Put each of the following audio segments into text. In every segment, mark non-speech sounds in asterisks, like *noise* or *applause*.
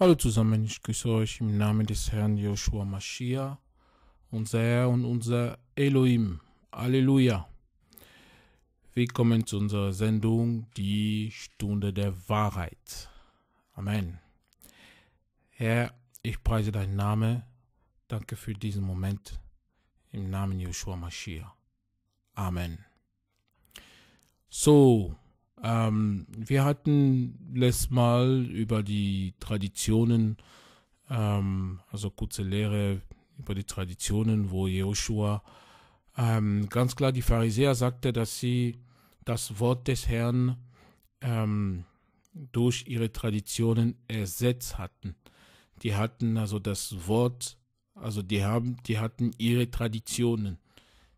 Hallo zusammen, ich grüße euch im Namen des Herrn Joshua Mashiach, unser Herr und unser Elohim. Halleluja. Willkommen zu unserer Sendung Die Stunde der Wahrheit. Amen. Herr, ich preise deinen Namen. Danke für diesen Moment. Im Namen Joshua Mashiach. Amen. So, ähm, wir hatten letztes Mal über die Traditionen, ähm, also kurze Lehre über die Traditionen, wo Joshua ähm, ganz klar die Pharisäer sagte, dass sie das Wort des Herrn ähm, durch ihre Traditionen ersetzt hatten. Die hatten also das Wort, also die haben, die hatten ihre Traditionen,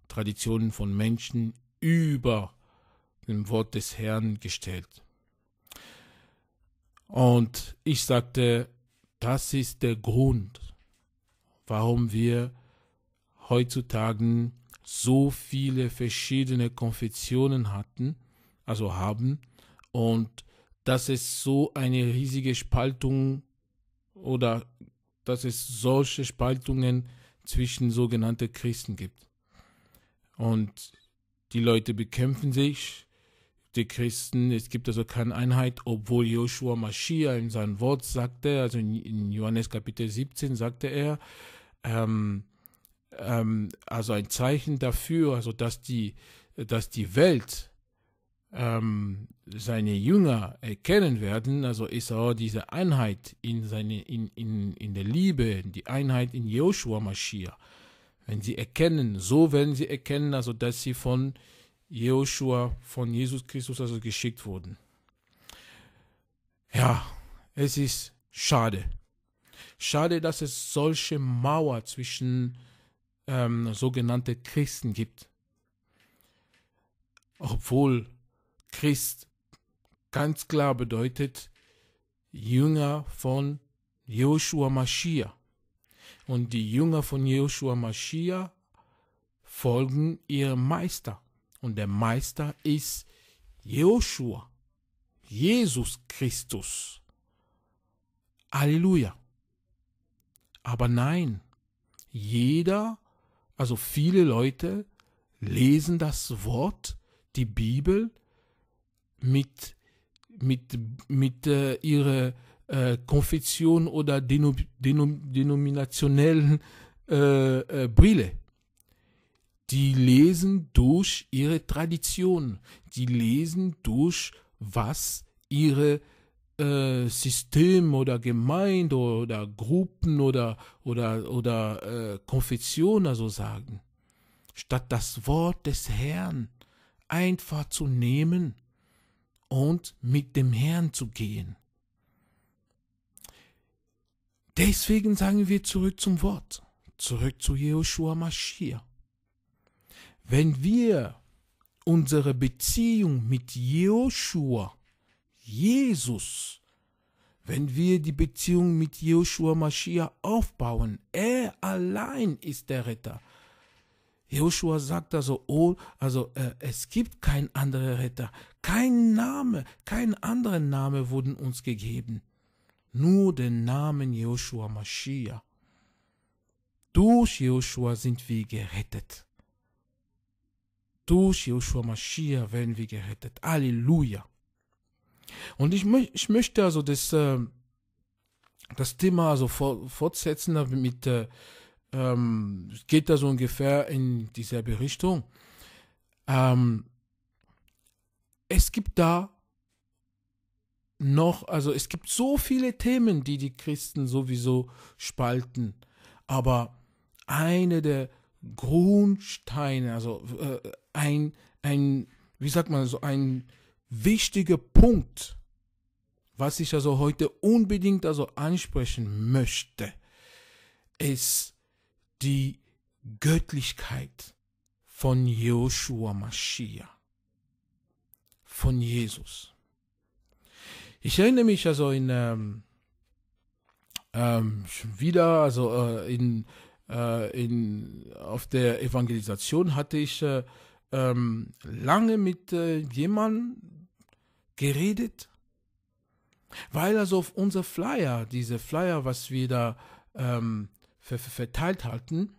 Traditionen von Menschen über dem Wort des Herrn gestellt. Und ich sagte, das ist der Grund, warum wir heutzutage so viele verschiedene Konfessionen hatten, also haben, und dass es so eine riesige Spaltung oder dass es solche Spaltungen zwischen sogenannten Christen gibt. Und die Leute bekämpfen sich, die Christen, es gibt also keine Einheit, obwohl Joshua Mashiach in seinem Wort sagte, also in, Johannes Kapitel 17 sagte er, ähm, ähm, also ein Zeichen dafür, also dass die, dass die Welt ähm, seine Jünger erkennen werden, also ist auch diese Einheit in, seine, in, in, in der Liebe, die Einheit in Joshua Mashiach. Wenn sie erkennen, so werden sie erkennen, also dass sie von Joshua von Jesus Christus also geschickt wurden. Ja, es ist schade. Schade, dass es solche Mauer zwischen ähm, sogenannte Christen gibt. Obwohl Christ ganz klar bedeutet Jünger von Joshua Mashiach. Und die Jünger von Joshua Mashiach folgen ihrem Meister. Und der Meister ist Joshua, Jesus Christus. Halleluja. Aber nein, jeder, also viele Leute lesen das Wort, die Bibel, mit, mit, mit äh, ihrer äh, Konfession oder denom, denom, denominationellen äh, äh Brille die lesen durch ihre Tradition, die lesen durch was ihre äh, System oder Gemeinde oder Gruppen oder oder oder äh, Konfession also sagen, statt das Wort des Herrn einfach zu nehmen und mit dem Herrn zu gehen. Deswegen sagen wir zurück zum Wort, zurück zu Jehoshua Mashiach. Wenn wir unsere Beziehung mit Joshua, Jesus, wenn wir die Beziehung mit Joshua Mashiach aufbauen, er allein ist der Retter. Joshua sagt also, oh, also äh, es gibt kein anderer Retter, kein Name, kein anderer Name wurden uns gegeben, nur den Namen Joshua Mashiach. Durch Joshua sind wir gerettet. Durch Joshua Mashiach werden wir gerettet. Halleluja. Und ich, ich möchte also das, äh, das Thema also fortsetzen mit, äh, ähm, geht da so ungefähr in dieselbe Richtung. Ähm, es gibt da noch, also es gibt so viele Themen, die die Christen sowieso spalten, aber eine der Grundsteine, also äh, ein, ein, wie sagt man, so ein wichtiger Punkt, was ich also heute unbedingt also ansprechen möchte, ist die Göttlichkeit von Joshua Mashiach, von Jesus. Ich erinnere mich also in ähm, ähm, wieder, also äh, in äh, in, auf der Evangelisation hatte ich äh, ähm, lange mit äh, jemandem geredet Weil also auf unser Flyer, diese Flyer, was wir da ähm, verteilt hatten,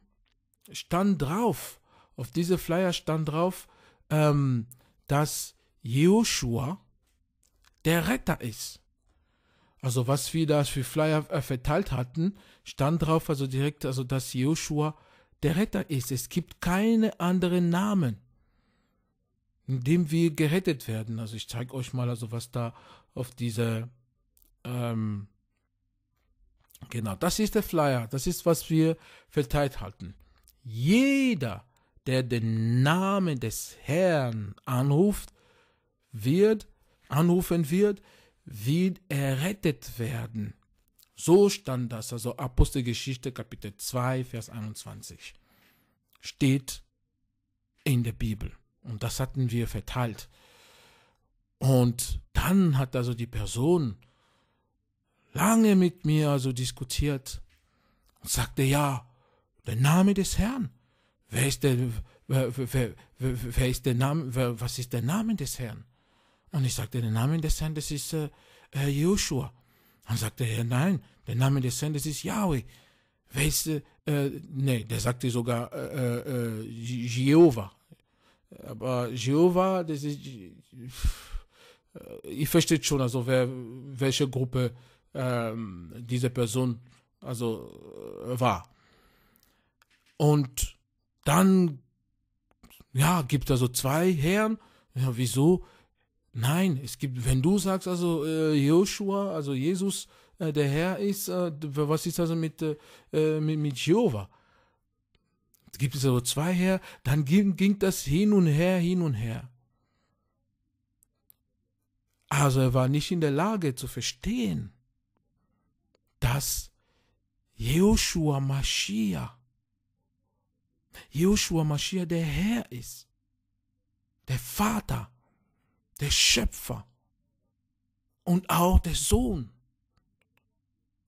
stand drauf, auf diese Flyer stand drauf, ähm, dass Joshua der Retter ist. Also was wir da für Flyer äh, verteilt hatten, stand drauf, also direkt, also dass Joshua der Retter ist. Es gibt keine anderen Namen, in dem wir gerettet werden. Also ich zeige euch mal, also was da auf diese ähm, genau, das ist der Flyer, das ist, was wir verteilt halten. Jeder, der den Namen des Herrn anruft, wird, anrufen wird, wird errettet werden. So stand das, also Apostelgeschichte Kapitel 2, Vers 21. Steht in der Bibel. Und das hatten wir verteilt. Und dann hat also die Person lange mit mir also diskutiert und sagte, ja, der Name des Herrn. Wer ist der, wer, wer, wer, ist der Name, was ist der Name des Herrn? Und ich sagte, der Name des Herrn, das ist äh, äh, Joshua. Dann sagte er, nein, der Name des das ist Yahweh. Wer ist, äh, nee, der sagte sogar äh, äh, Jehovah. Aber Jehovah, das ist, äh, ich verstehe schon, also wer, welche Gruppe ähm, diese Person also äh, war. Und dann, ja, gibt es also zwei Herren. Ja, wieso? Nein, es gibt, wenn du sagst, also äh, Joshua, also Jesus, äh, der Herr ist, äh, was ist also mit, äh, äh mit, mit Jehova? Gibt es also zwei Herr, dann ging, ging das hin und her, hin und her. Also er war nicht in der Lage zu verstehen, dass Joshua Mashiach, Joshua Mashiach der Herr ist, der Vater, der Schöpfer und auch der Sohn.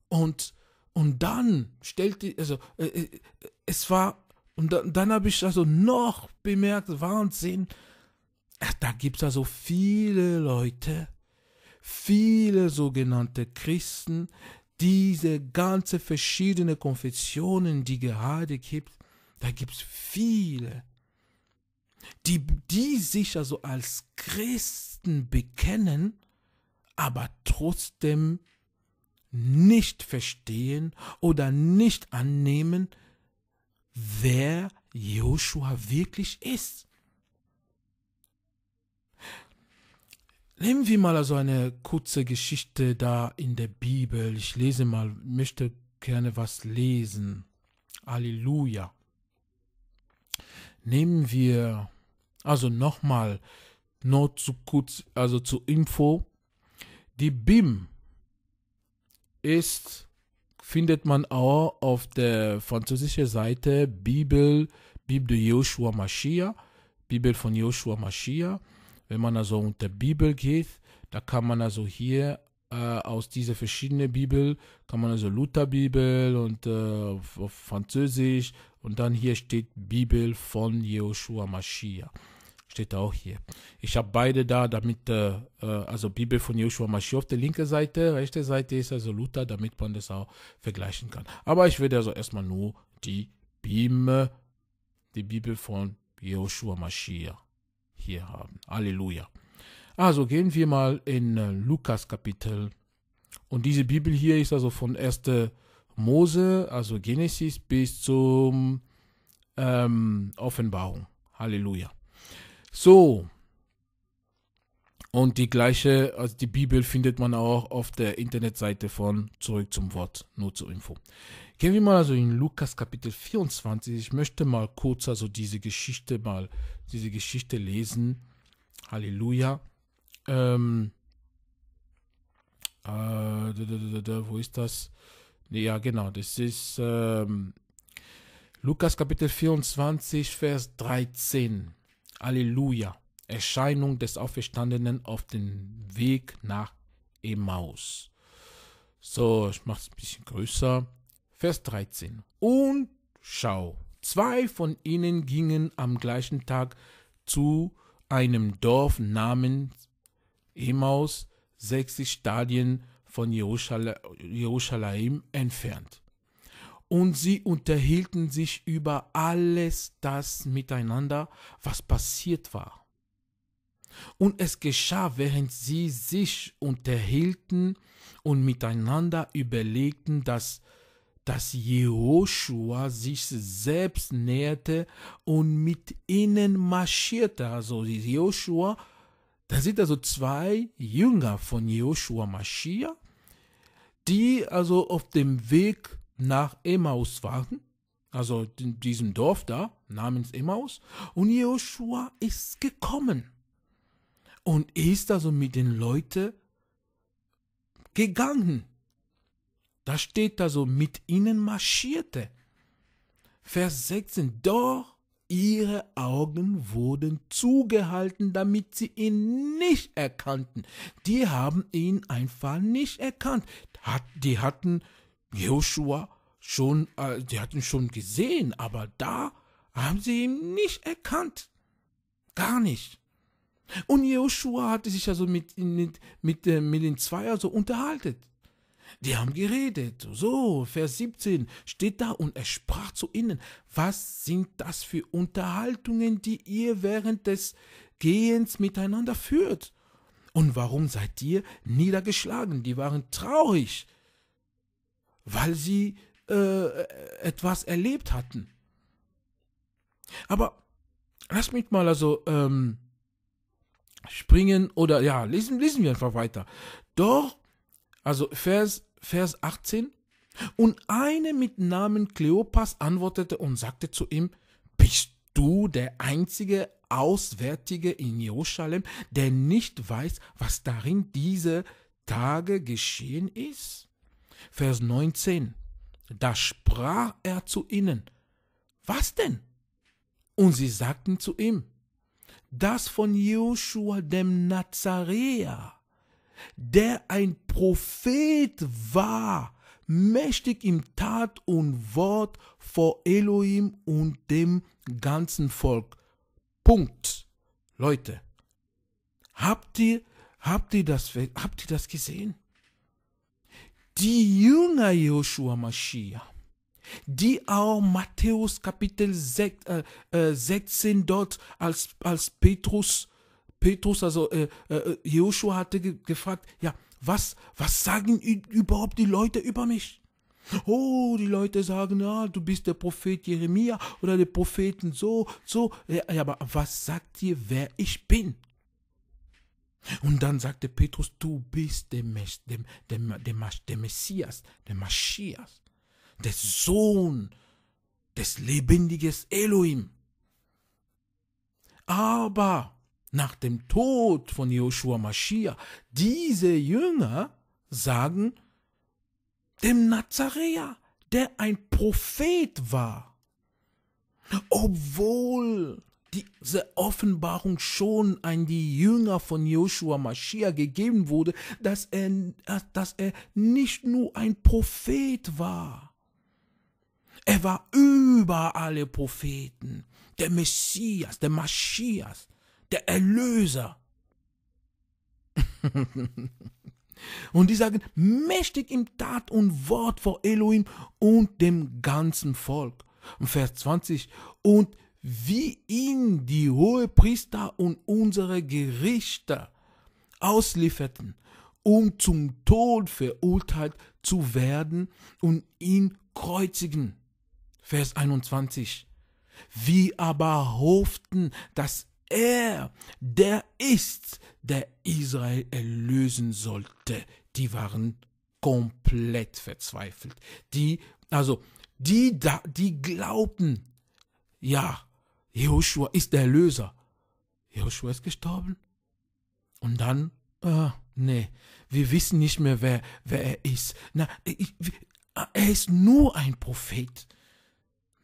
Und, und dann stellte, also äh, äh es war, und dann, dann habe ich also noch bemerkt, Wahnsinn, da gibt es also viele Leute, viele sogenannte Christen, diese ganze verschiedene Konfessionen, die gerade gibt, da gibt es viele, die, die sich also als Christen bekennen, aber trotzdem nicht verstehen oder nicht annehmen, wer Joshua wirklich ist. Nehmen wir mal also eine kurze Geschichte da in der Bibel. Ich lese mal, möchte gerne was lesen. Halleluja. Nehmen wir also nochmal, nur zu kurz, also zur Info. Die BIM ist, findet man auch auf der französischen Seite Bibel, Bibel de Joshua Mashiach, Bibel von Joshua Mashiach. Wenn man also unter Bibel geht, da kann man also hier äh, aus dieser verschiedenen Bibel, kann man also Lutherbibel und äh, auf, auf, Französisch und dann hier steht Bibel von Joshua Mashiach. Steht auch hier. Ich habe beide da, damit, äh, äh, also Bibel von Joshua Mashiach auf der linken Seite, rechte Seite ist also Luther, damit man das auch vergleichen kann. Aber ich werde also erstmal nur die Bibel, die Bibel von Joshua Mashiach hier haben. Halleluja. Also gehen wir mal in äh, Lukas Kapitel. Und diese Bibel hier ist also von 1. Mose, also Genesis, bis zum ähm, Offenbarung. Halleluja. So. Und die gleiche, also die Bibel findet man auch auf der Internetseite von Zurück zum Wort, nur zur Info. Gehen wir mal also in Lukas Kapitel 24. Ich möchte mal kurz also diese Geschichte mal, diese Geschichte lesen. Halleluja. Ähm, äh, da, da, da, wo ist das? Ja, genau, das ist ähm, Lukas Kapitel 24, Vers 13. Halleluja. Erscheinung des Auferstandenen auf dem Weg nach Emmaus. So, ich mache es ein bisschen größer. Vers 13. Und schau, zwei von ihnen gingen am gleichen Tag zu einem Dorf namens Emaus, 60 Stadien von Jerusalem entfernt. Und sie unterhielten sich über alles das miteinander, was passiert war. Und es geschah, während sie sich unterhielten und miteinander überlegten, dass, dass Jehoshua sich selbst näherte und mit ihnen marschierte. Also Jehoshua da sind also zwei Jünger von Joshua Mashiach, die also auf dem Weg nach Emmaus waren, also in diesem Dorf da namens Emmaus, und Joshua ist gekommen und ist also mit den Leuten gegangen. Da steht also, mit ihnen marschierte. Vers 16, doch Ihre Augen wurden zugehalten, damit sie ihn nicht erkannten. Die haben ihn einfach nicht erkannt. Die hatten Joshua schon, äh, die hatten schon gesehen, aber da haben sie ihn nicht erkannt. Gar nicht. Und Joshua hatte sich also mit, mit, mit, äh, mit den Zweier so unterhalten. Die haben geredet. So, Vers 17 steht da und er sprach zu ihnen, was sind das für Unterhaltungen, die ihr während des Gehens miteinander führt? Und warum seid ihr niedergeschlagen? Die waren traurig, weil sie äh, etwas erlebt hatten. Aber lass mich mal also ähm, springen oder ja, lesen, lesen wir einfach weiter. Doch, also Vers Vers 18. Und eine mit Namen Kleopas antwortete und sagte zu ihm, bist du der einzige Auswärtige in Jerusalem, der nicht weiß, was darin diese Tage geschehen ist? Vers 19. Da sprach er zu ihnen, was denn? Und sie sagten zu ihm, das von Joshua dem Nazaräer der ein Prophet war, mächtig im Tat und Wort vor Elohim und dem ganzen Volk. Punkt. Leute, habt ihr, habt ihr das, habt ihr das gesehen? Die Jünger Joshua Mashiach, die auch Matthäus Kapitel 6, äh, 16 äh, dort als, als Petrus Petrus, also äh, äh, Joshua hatte ge gefragt, ja, was, was sagen überhaupt die Leute über mich? Oh, die Leute sagen, ja, du bist der Prophet Jeremia oder der Propheten so, so. Ja, aber was sagt dir, wer ich bin? Und dann sagte Petrus, du bist der, Mes der, der, der, der Messias, der Maschias, der Sohn des lebendigen Elohim. Aber nach dem Tod von Joshua Mashiach, diese Jünger sagen dem Nazaräer, der ein Prophet war, obwohl diese Offenbarung schon an die Jünger von Joshua Mashiach gegeben wurde, dass er, dass er nicht nur ein Prophet war. Er war über alle Propheten, der Messias, der Maschias, der Erlöser. *laughs* und die sagen, mächtig im Tat und Wort vor Elohim und dem ganzen Volk. Vers 20, und wie ihn die Hohepriester und unsere Gerichte auslieferten, um zum Tod verurteilt zu werden und ihn kreuzigen. Vers 21. Wie aber hofften, dass er, der ist, der Israel erlösen sollte, die waren komplett verzweifelt. Die, also, die da, die glaubten, ja, Joshua ist der Erlöser. Joshua ist gestorben. Und dann, äh, nee, wir wissen nicht mehr, wer, wer er ist. Na, ich, er ist nur ein Prophet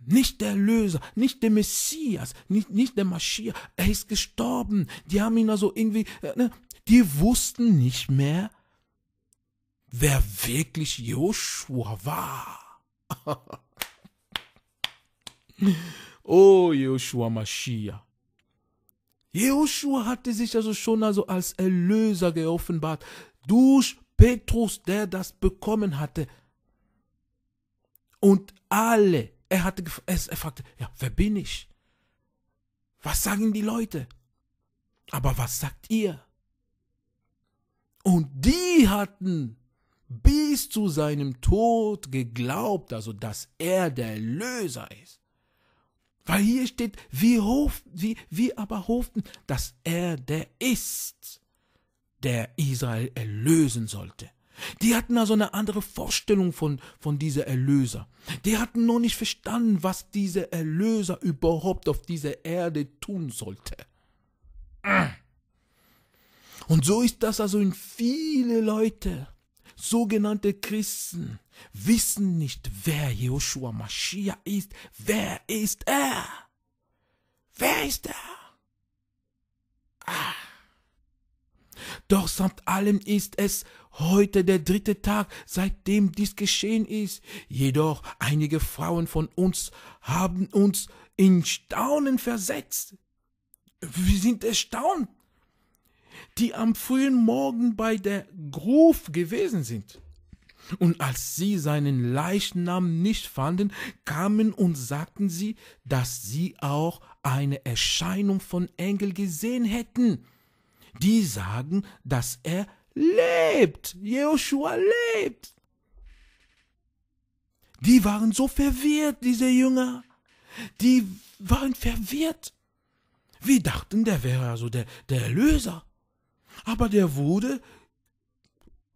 nicht der Löser, nicht der Messias, nicht, nicht der Maschiach. Er ist gestorben. Die haben ihn also irgendwie, äh, ne, die wussten nicht mehr, wer wirklich Joshua war. *laughs* oh, Joshua Maschiach. Joshua hatte sich also schon also als Erlöser geoffenbart durch Petrus, der das bekommen hatte. Und alle, er hatte, er fragte, ja, wer bin ich? Was sagen die Leute? Aber was sagt ihr? Und die hatten bis zu seinem Tod geglaubt, also dass er der Erlöser ist. Weil hier steht, wir, hofften, wir, wir aber hofften, dass er der ist, der Israel erlösen sollte. Die hatten also eine andere Vorstellung von, von dieser Erlöser. Die hatten noch nicht verstanden, was dieser Erlöser überhaupt auf dieser Erde tun sollte. Und so ist das also in viele Leute sogenannte Christen wissen nicht, wer Joshua Mashiach ist. Wer ist er? Wer ist er? Ah. Doch samt allem ist es heute der dritte Tag, seitdem dies geschehen ist. Jedoch einige Frauen von uns haben uns in Staunen versetzt. Wir sind erstaunt die am frühen Morgen bei der Gruf gewesen sind. Und als sie seinen Leichnam nicht fanden, kamen und sagten sie, dass sie auch eine Erscheinung von Engel gesehen hätten. Die sagen, dass er lebt. Joshua lebt. Die waren so verwirrt, diese Jünger. Die waren verwirrt. Wir dachten, der wäre also der, der Erlöser aber der wurde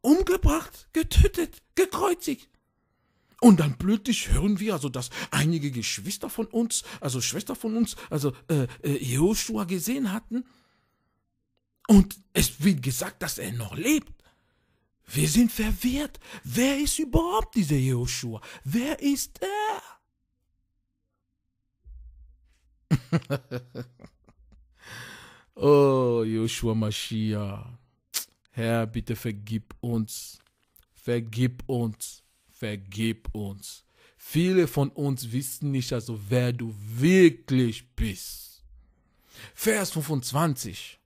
umgebracht, getötet, gekreuzigt. Und dann plötzlich hören wir also, dass einige Geschwister von uns, also Schwester von uns, also äh, äh, Joshua gesehen hatten. Und es wird gesagt, dass er noch lebt. Wir sind verwirrt. Wer ist überhaupt dieser Joshua? Wer ist er? *laughs* Oh, Joshua Mashiach. Herr, bitte vergib uns. Vergib uns. Vergib uns. Viele von uns wissen nicht also, wer du wirklich bist. Vers 25.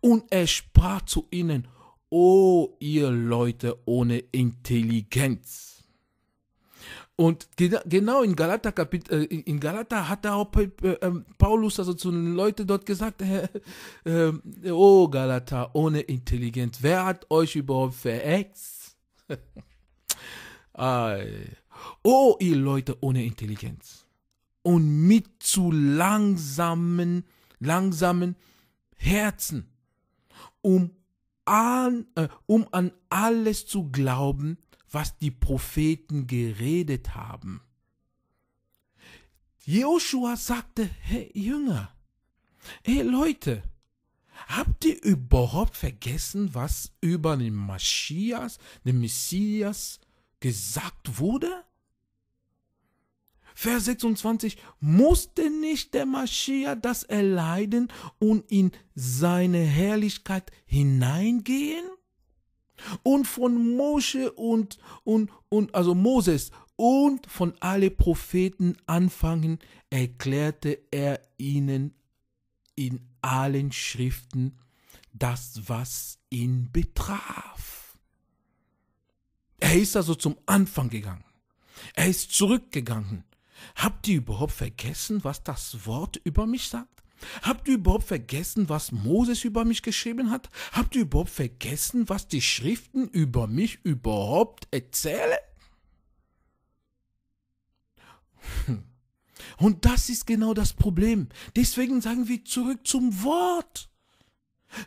Und er sprach zu ihnen, O ihr Leute ohne Intelligenz und genau in Galater Kapitel, äh, in Galater hat auch äh, ähm, Paulus also zu den Leuten dort gesagt, oh Galater, ohne Intelligenz, wer hat euch überhaupt veräxt? *laughs* oh ihr Leute ohne Intelligenz und mit zu langsamen, langsamen Herzen, um an, äh, um an alles zu glauben, was die Propheten geredet haben. Joshua sagte, hey Jünger, hey Leute, habt ihr überhaupt vergessen, was über den Maschias, den Messias gesagt wurde? Vers 26, musste nicht der Maschia das erleiden und in seine Herrlichkeit hineingehen? und von Mosche und, und, und, also Moses und von alle Propheten anfangen, erklärte er ihnen in allen Schriften das, was ihn betraf. Er ist also zum Anfang gegangen. Er ist zurückgegangen. Habt ihr überhaupt vergessen, was das Wort über mich sagt? Habt ihr überhaupt vergessen, was Moses über mich geschrieben hat? Habt ihr überhaupt vergessen, was die Schriften über mich überhaupt erzählen? Hm. Und das ist genau das Problem. Deswegen sagen wir zurück zum Wort.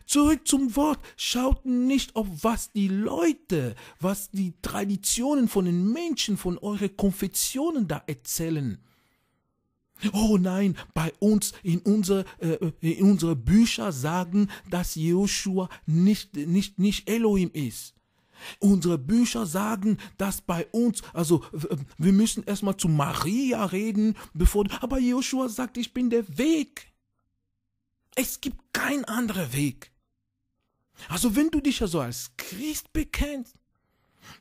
Zurück zum Wort. Schaut nicht auf was die Leute, was die Traditionen von den Menschen, von euren Konfessionen da erzählen. Oh nein, bei uns in unsere, äh, in unsere Bücher sagen, dass Joshua nicht, nicht, nicht Elohim ist. Unsere Bücher sagen, dass bei uns, also wir müssen erstmal zu Maria reden, bevor, aber Joshua sagt, ich bin der Weg. Es gibt keinen anderen Weg. Also wenn du dich also als Christ bekennst,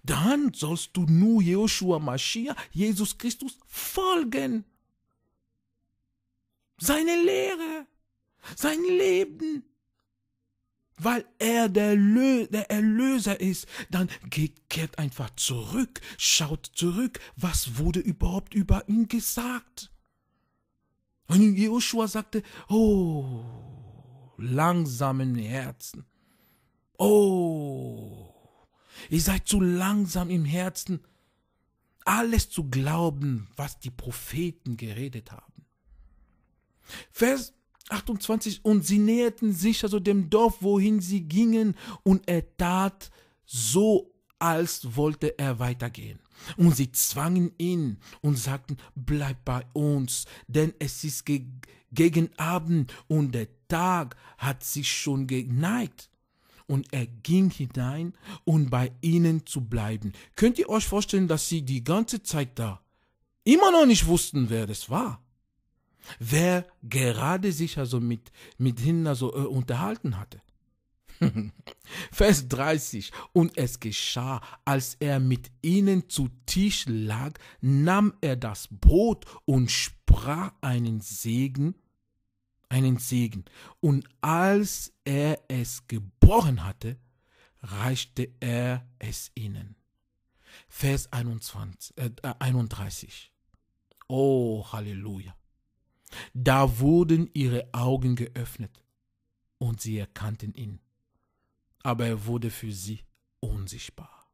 dann sollst du nur Joshua Mashiach, Jesus Christus, folgen seine Lehre, sein Leben. weil er der, Lö der Erlöser ist, dann geht, kehrt einfach zurück, schaut zurück, was wurde überhaupt über ihn gesagt. Und Joshua sagte, oh, langsam im Herzen. Oh, ihr seid zu langsam im Herzen, alles zu glauben, was die Propheten geredet haben. Vers 28, und sie näherten sich also dem Dorf, wohin sie gingen, und er tat so, als wollte er weitergehen. Und sie zwangen ihn und sagten, bleib bei uns, denn es ist ge gegen Abend und der Tag hat sich schon geneigt. Und er ging hinein, um bei ihnen zu bleiben. Könnt ihr euch vorstellen, dass sie die ganze Zeit da immer noch nicht wussten, wer das war? wer gerade sich also mit, mit ihnen also äh, unterhalten hatte. *laughs* Vers 30. Und es geschah, als er mit ihnen zu Tisch lag, nahm er das Brot und sprach einen Segen, einen Segen. Und als er es gebrochen hatte, reichte er es ihnen. Vers 21, äh, 31. Oh, Halleluja. Da wurden ihre Augen geöffnet und sie erkannten ihn. Aber er wurde für sie unsichtbar.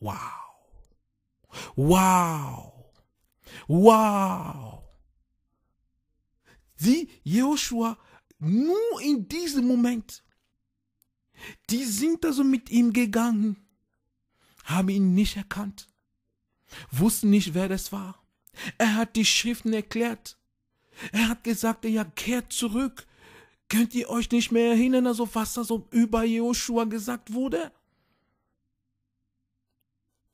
Wow. Wow. Wow. Sie, Joshua, nur in diesem Moment, die sind also mit ihm gegangen, haben ihn nicht erkannt, wussten nicht, wer das war. Er hat die Schriften erklärt. Er hat gesagt, ja, kehrt zurück. Könnt ihr euch nicht mehr erinnern, also was da so über Joshua gesagt wurde?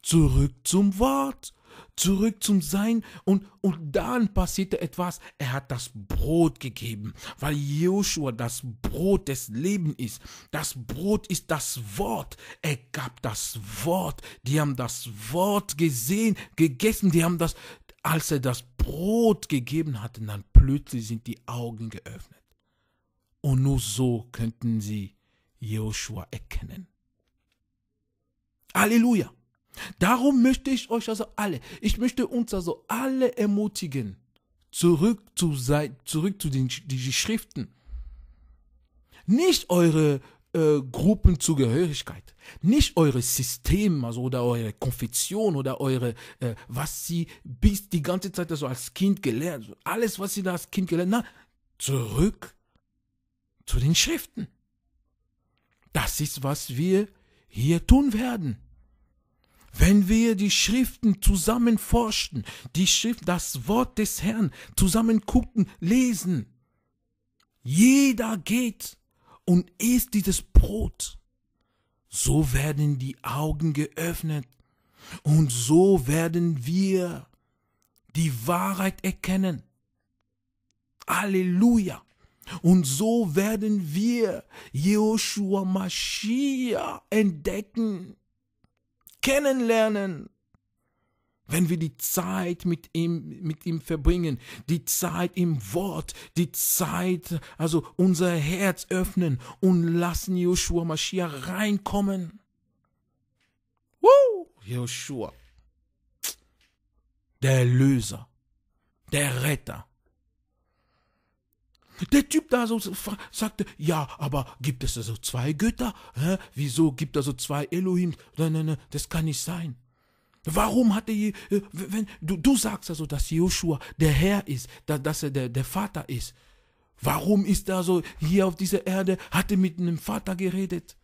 Zurück zum Wort, zurück zum Sein und, und dann passierte etwas. Er hat das Brot gegeben, weil Joshua das Brot des Lebens ist. Das Brot ist das Wort. Er gab das Wort. Die haben das Wort gesehen, gegessen. Die haben das, als er das Brot gegeben hatte, dann plötzlich sind die Augen geöffnet. Und nur so könnten sie Joshua erkennen. Halleluja. Darum möchte ich euch also alle, ich möchte uns also alle ermutigen, zurück zu, zurück zu den die Schriften. Nicht eure äh, Gruppenzugehörigkeit, nicht eure System, also oder eure Konfession oder eure, äh, was sie bis die ganze Zeit also als Kind gelernt, alles, was sie da als Kind gelernt haben, zurück zu den Schriften. Das ist, was wir hier tun werden. Wenn wir die Schriften zusammen forschen, die Schrift, das Wort des Herrn zusammen gucken, lesen, jeder geht und isst dieses Brot, so werden die Augen geöffnet und so werden wir die Wahrheit erkennen. Halleluja. Und so werden wir Joshua Mashiach entdecken, kennenlernen wenn wir die Zeit mit ihm, mit ihm verbringen, die Zeit im Wort, die Zeit, also unser Herz öffnen und lassen Joshua Mashiach reinkommen. Woo! Joshua, der Erlöser, der Retter. Der Typ da so sagte, ja, aber gibt es also zwei Götter? Hä? Wieso gibt es also zwei Elohim? Nein, nein, nein, das kann nicht sein. Warum hat er, äh, wenn du, du sagst also, dass Joshua der Herr ist, dass er der, der Vater ist. Warum ist er so hier auf dieser Erde, hat er mit einem Vater geredet?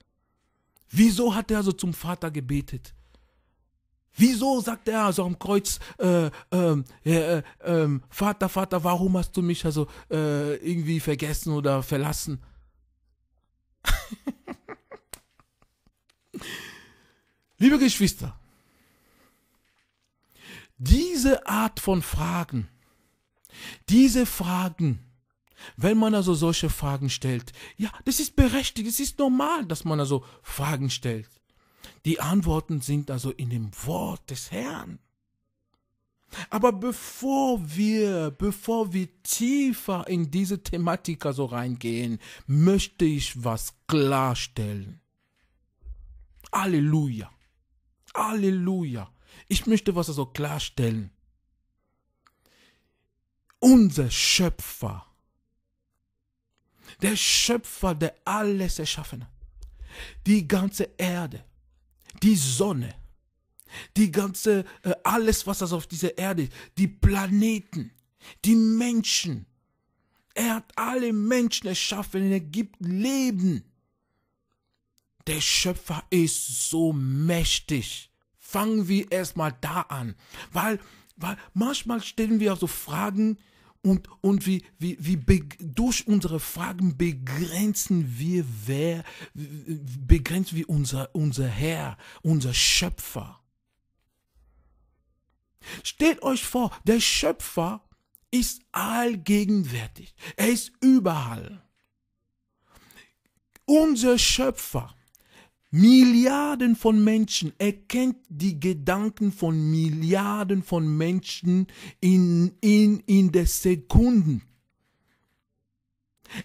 Wieso hat er also zum Vater gebetet? Wieso sagt er also am Kreuz, äh, ähm, äh, äh, Vater, Vater, warum hast du mich also äh, irgendwie vergessen oder verlassen? *laughs* Liebe Geschwister, diese Art von Fragen, diese Fragen, wenn man also solche Fragen stellt, ja, das ist berechtigt, es ist normal, dass man also Fragen stellt. Die Antworten sind also in dem Wort des Herrn. Aber bevor wir, bevor wir tiefer in diese Thematik so reingehen, möchte ich was klarstellen. Halleluja. Halleluja. Ich möchte was so klarstellen. Unser Schöpfer, der Schöpfer, der alles erschaffen hat, die ganze Erde, die Sonne, die ganze, äh, alles, was das auf dieser Erde, die Planeten, die Menschen. Er hat alle Menschen erschaffen, er gibt Leben. Der Schöpfer ist so mächtig. Fangen wir erstmal da an, weil, weil manchmal stellen wir so Fragen, und, und wie, wie, wie durch unsere Fragen begrenzen wir wer, begrenzen wir unser, unser Herr, unser Schöpfer. Stellt euch vor, der Schöpfer ist allgegenwärtig. Er ist überall. Unser Schöpfer, Milliarden von Menschen, erkennt die Gedanken von Milliarden von Menschen in, in, in der Sekunden.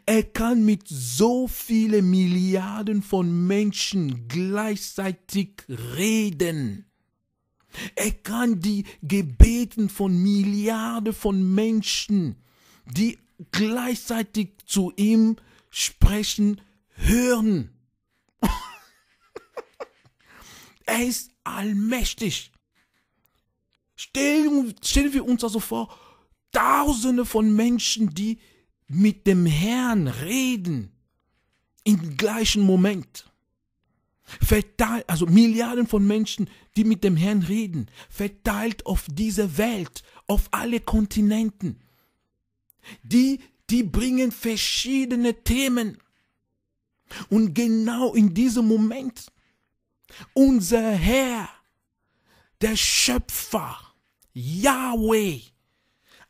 Er kann mit so vielen Milliarden von Menschen gleichzeitig reden. Er kann die Gebeten von Milliarden von Menschen, die gleichzeitig zu ihm sprechen, hören. Er ist allmächtig. Stellen, stellen wir uns also vor, Tausende von Menschen, die mit dem Herrn reden, im gleichen Moment verteilt, also Milliarden von Menschen, die mit dem Herrn reden, verteilt auf diese Welt, auf alle Kontinenten. Die, die bringen verschiedene Themen. Und genau in diesem Moment, unser Herr, der Schöpfer, Yahweh,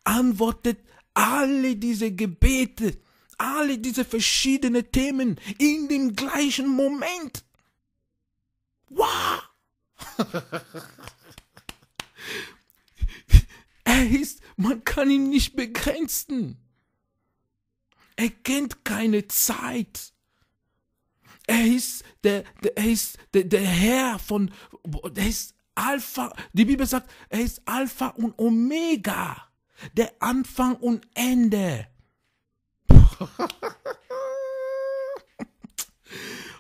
antwortet alle diese Gebete, alle diese verschiedenen Themen in dem gleichen Moment. Wow! *laughs* er ist, man kann ihn nicht begrenzen. Er kennt keine Zeit. Er ist der, der, er ist der, der Herr von, der ist Alpha. Die Bibel sagt, er ist Alpha und Omega. Der Anfang und Ende. *laughs*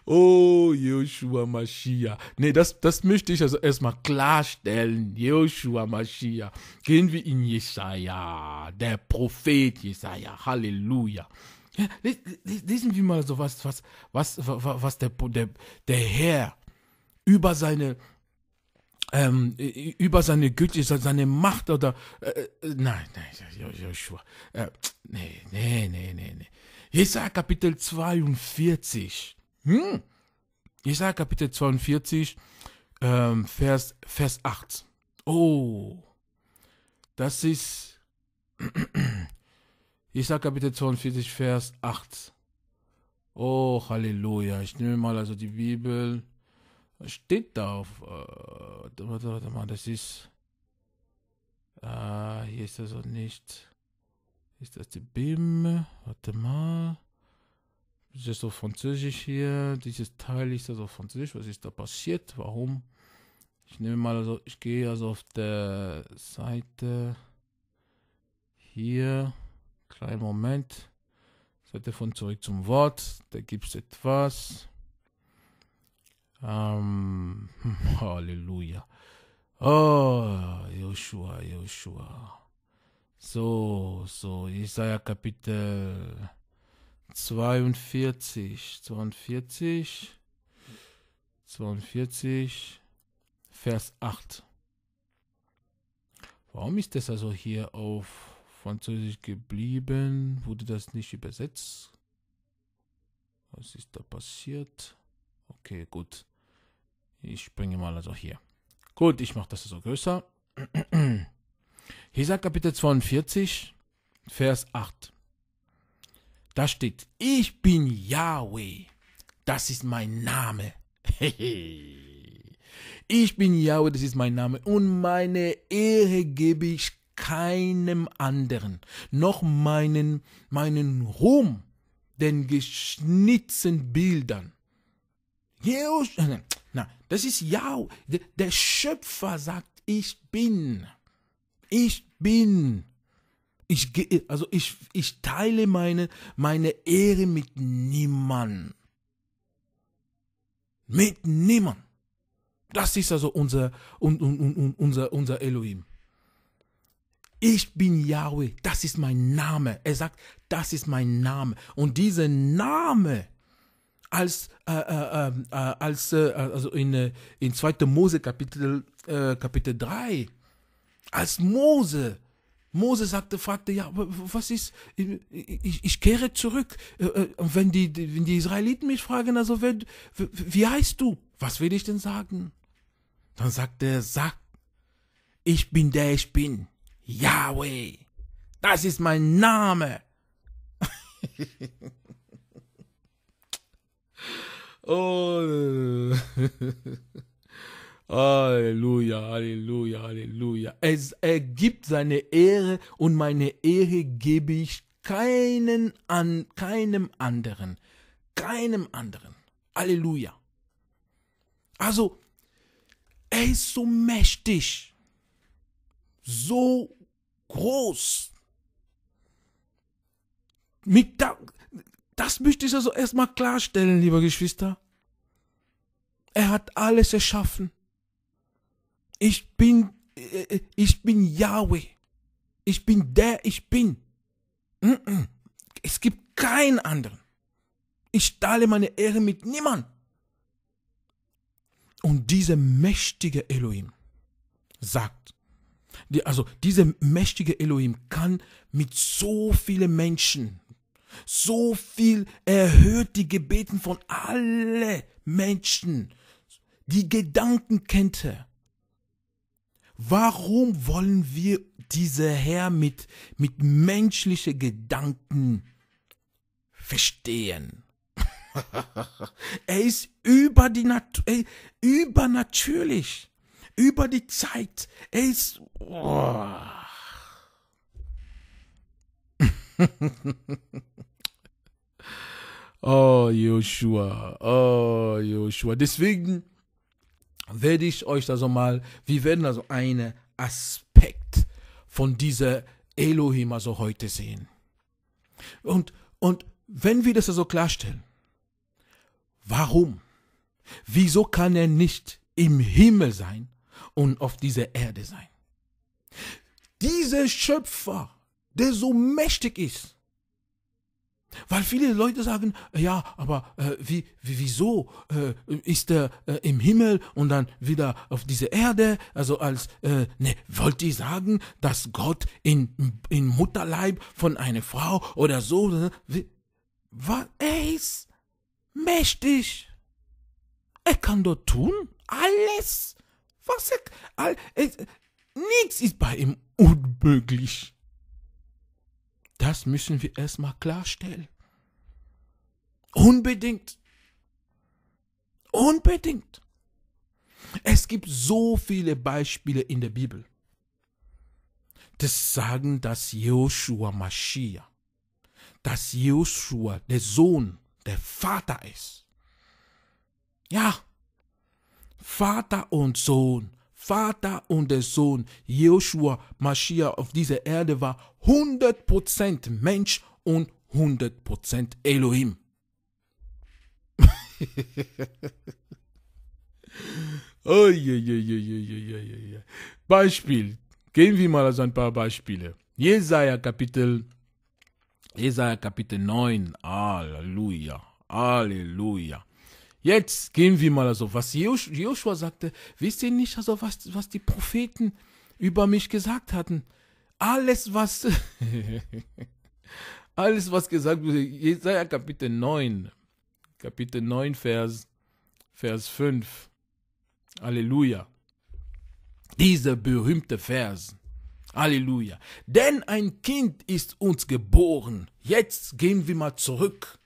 Oh, Joshua Mashiach. Nee, das, das möchte ich also erstmal klarstellen. Joshua Mashiach. Gehen wir in Jesaja, der Prophet Jesaja. Halleluja. Ja, lesen wir mal so was, was, was, was der, der, der Herr über seine, ähm, über seine Güte, seine Macht oder, äh, äh nein, nein, Joshua, äh, nee, nee, nee, nee, nee. Jesaja Kapitel 42. Hm. Jesaja Kapitel 42, ähm, Vers, Vers 8. Oh, das ist Jesaja Kapitel 42, Vers 8. Oh, Halleluja. Ich nehme mal also die Bibel. Steht da auf? Äh, warte, warte mal, das ist. Äh, hier ist das auch nicht. Ist das die BIM? Warte mal. Das ist auf Französisch hier. Dieses Teil ist also auf Französisch. Was ist da passiert? Warum? Ich nehme mal, also ich gehe also auf der Seite hier. Kleinen Moment. Seite von zurück zum Wort. Da gibt es etwas. Ähm, *laughs* Halleluja. Oh, Joshua, Joshua. So, so, Jesaja Kapitel 42, 42, 42, Vers 8. Warum ist das also hier auf Französisch geblieben? Wurde das nicht übersetzt? Was ist da passiert? Okay, gut. Ich springe mal also hier. Gut, ich mache das so also größer. *clears throat* Hesa Kapitel 42, Vers 8. Da steht, ich bin Yahweh. Das ist mein Name. *laughs* Ich bin Yahweh, das ist mein Name. Und meine Ehre gebe ich keinem anderen, noch meinen, meinen Ruhm, den geschnitzten Bildern. Na, das ist Yahweh. Der Schöpfer sagt, ich bin. Ich bin. Ich, also ich, ich teile meine, meine Ehre mit niemand. Mit niemand. Das ist also unser, un, un, un, unser, unser Elohim. Ich bin Yahweh, das ist mein Name. Er sagt, das ist mein Name. Und dieser Name, als, äh, äh, ähm, äh, als äh, also in, äh, in 2. Mose Kapitel, äh, Kapitel 3, als Mose Mose sagte, fragte, ja, was ist, ich, ich kehre zurück. Äh, äh, wenn die, wenn die Israeliten mich fragen, also, wie, wie heißt du? Was will ich denn sagen? Dann sagt er, sag, ich bin der ich bin. Yahweh. Das ist mein Name. *laughs* oh. *laughs* Halleluja, Halleluja, Halleluja. Es, er gibt seine Ehre und meine Ehre gebe ich keinen an, keinem anderen. Keinem anderen. Halleluja. Also, er ist so mächtig, so groß. Mit da, das möchte ich also erstmal klarstellen, lieber Geschwister. Er hat alles erschaffen. Ich bin, äh, ich bin Yahweh. Ich bin der ich bin. Es gibt keinen anderen. Ich teile meine Ehre mit niemand. Und dieser mächtige Elohim sagt, also dieser mächtige Elohim kann mit so vielen Menschen, so viel erhöht die Gebeten von allen Menschen, die Gedanken kennt er. Warum wollen wir diese Herr mit, mit menschlichen Gedanken verstehen? *laughs* er ist über die Natur, übernatürlich, über die Zeit. Er ist. Oh. *laughs* oh, Joshua, oh, Joshua. Deswegen werde ich euch also mal, wir werden also einen Aspekt von dieser Elohim also heute sehen. Und, und wenn wir das also klarstellen, warum? Wieso kann er nicht im Himmel sein und auf dieser Erde sein? Dieser Schöpfer, der so mächtig ist, weil viele Leute sagen, ja, aber äh, wie, wie, wieso äh, ist er äh, im Himmel und dann wieder auf diese Erde? Also als, äh, ne, wollt ihr sagen, dass Gott in, in Mutterleib von einer Frau oder so, wie, was, er ist mächtig. Er kann dort tun, alles, was er, all, er, nichts ist bei ihm unmöglich. Das müssen wir erstmal klarstellen. Unbedingt. Unbedingt. Es gibt so viele Beispiele in der Bibel, das sagen, dass Joshua Mashiach, dass Joshua der Sohn, der Vater ist. Ja, Vater und Sohn Vater und der Sohn, Joshua Mashiach auf dieser Erde war 100% Mensch und 100% Elohim. *laughs* oh. Beispiel. Gehen wir mal also ein paar Beispiele. Jesaja Kapitel, Jesaja Kapitel 9. Halleluja. Halleluja. Jetzt gehen wir mal also, was Joshua sagte, wisst ihr nicht, also was, was die Propheten über mich gesagt hatten? Alles, was, *laughs* alles, was gesagt wurde, Jesaja Kapitel 9, Kapitel 9, Vers, Vers 5. Halleluja. Dieser berühmte Vers. Halleluja. Denn ein Kind ist uns geboren. Jetzt gehen wir mal zurück.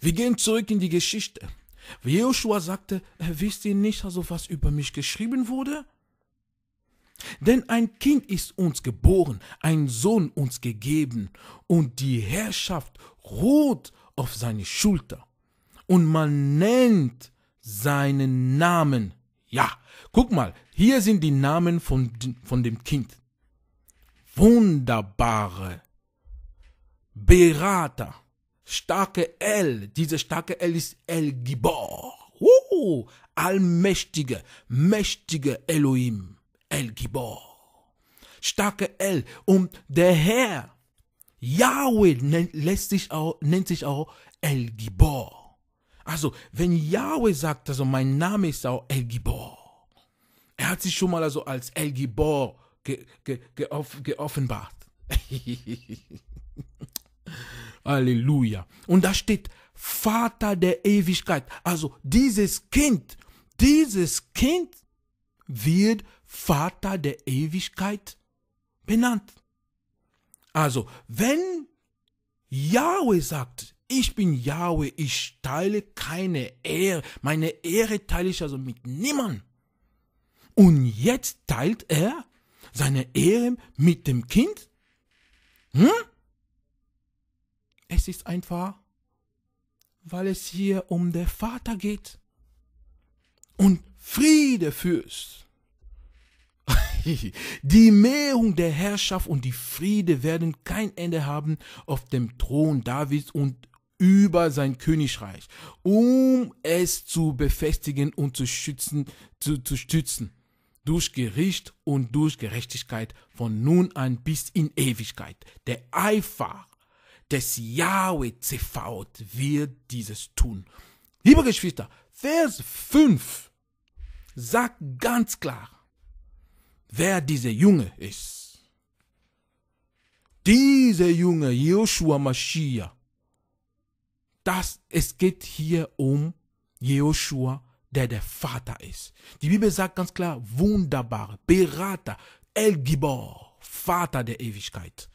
Wir gehen zurück in die Geschichte. Joshua sagte, äh, wisst ihr nicht, also was über mich geschrieben wurde? Denn ein Kind ist uns geboren, ein Sohn uns gegeben, und die Herrschaft ruht auf seine Schulter. Und man nennt seinen Namen. Ja, guck mal, hier sind die Namen von, von dem Kind. Wunderbare Berater, starke El, diese starke El ist El Gibor. Uh, allmächtige, mächtige Elohim, El Gibor. Starke El und der Herr, Yahweh nennt, lässt sich auch, nennt sich auch El Gibor. Also, wenn Yahweh sagt, also mein Name ist auch El Gibor, er hat sich schon mal also als El Gibor ge, ge, geoff, geoffenbart. *laughs* Halleluja. Und da steht Vater der Ewigkeit. Also dieses Kind, dieses Kind wird Vater der Ewigkeit benannt. Also, wenn Yahweh sagt, ich bin Yahweh, ich teile keine Ehre, meine Ehre teile ich also mit niemandem. Und jetzt teilt er seine Ehre mit dem Kind? Hm? Es ist einfach, weil es hier um den Vater geht und Friede fürst. *laughs* Die Mehrung der Herrschaft und die Friede werden kein Ende haben auf dem Thron Davids und über sein Königreich, um es zu befestigen und zu schützen, zu, zu stützen, durch Gericht und durch Gerechtigkeit von nun an bis in Ewigkeit. Der Eifer des Yahweh Zefaut wird dieses tun. Liebe Geschwister, Vers 5 sagt ganz klar, wer dieser Junge ist. Dieser Junge, Joshua Mashiach, das, es geht hier um Joshua, der der Vater ist. Die Bibel sagt ganz klar, wunderbar, Berater, El Gibor, Vater der Ewigkeit.